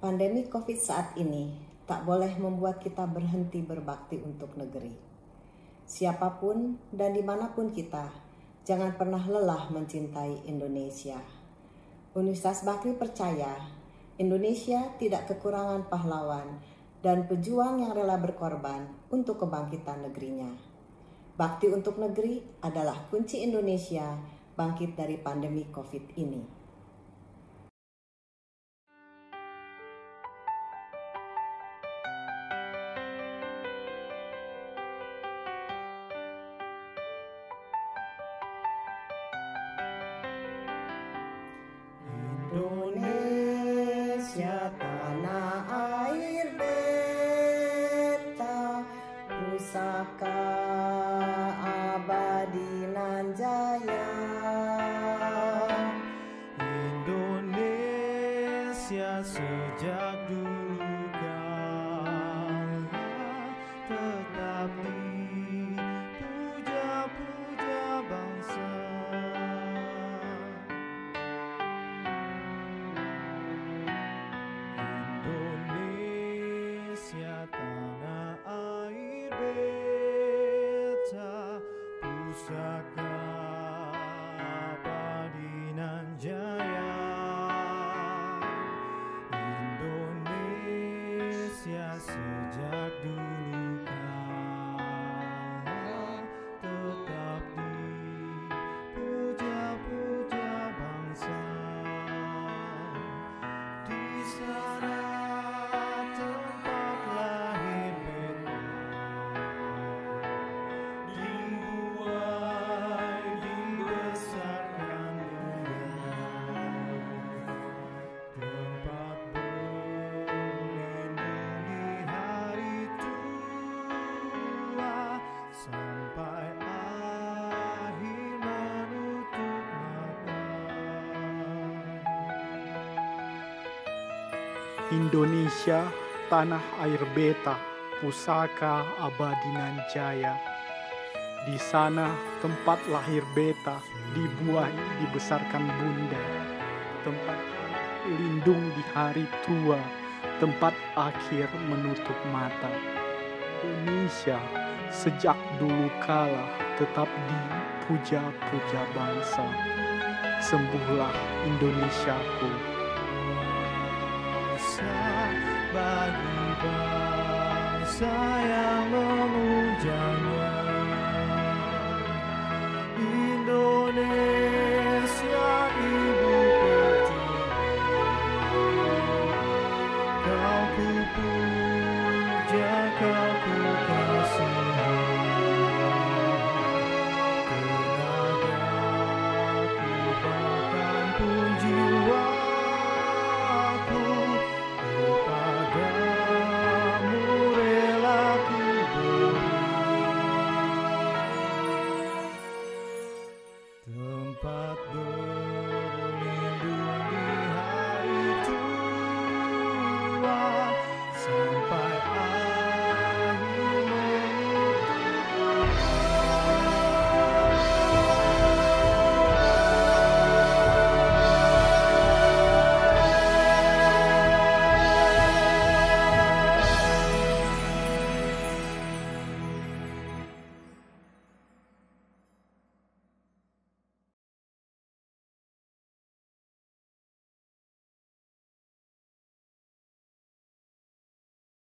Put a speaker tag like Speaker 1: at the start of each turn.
Speaker 1: Pandemi COVID saat ini tak boleh membuat kita berhenti berbakti untuk negeri. Siapa pun dan di mana pun kita, jangan pernah lelah mencintai Indonesia. Universitas Bakri percaya Indonesia tidak kekurangan pahlawan dan pejuang yang rela berkorban untuk kebangkitan negerinya. Bakti untuk negeri adalah kunci Indonesia bangkit dari pandemi COVID ini. Indonesia tanah air beta pusaka abadi nan jaya
Speaker 2: Indonesia sejak Indonesia tanah air beta pusaka Indonesia,
Speaker 3: tanah air beta, pusaka abadi nan jaya. Di sana tempat lahir beta, dibuai dibesarkan bunda. Tempat lindung di hari tua, tempat akhir menutup mata. Indonesia sejak dulu kala tetap dipuja-puja bangsa. Sembuhlah Indonesiaku.
Speaker 2: Saya memujamu